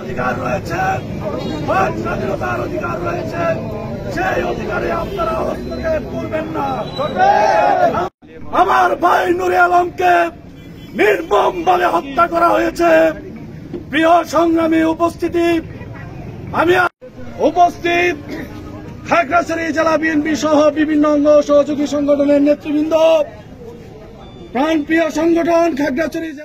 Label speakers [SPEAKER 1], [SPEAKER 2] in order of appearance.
[SPEAKER 1] অধিকার রয়েছে। স্বাধীনতার অধিকার রয়েছে। সেই অধিকারে আপনারা হস্তক্ষেপ করবেন না। আমার ভাই নুরে আলমকে নির্মম ভাবে হত্যা করা হয়েছে। প্রিয় সংগ্রামী উপস্থিতি, আমি উপস্থিত খাগড়াছড়ি জেলা বিএনপি সহ বিভিন্ন অঙ্গ সহযোগী সংগঠনের নেতৃবৃন্দ। প্রাণ প্রিয় সংগঠন খাগড়াছড়ি জেলা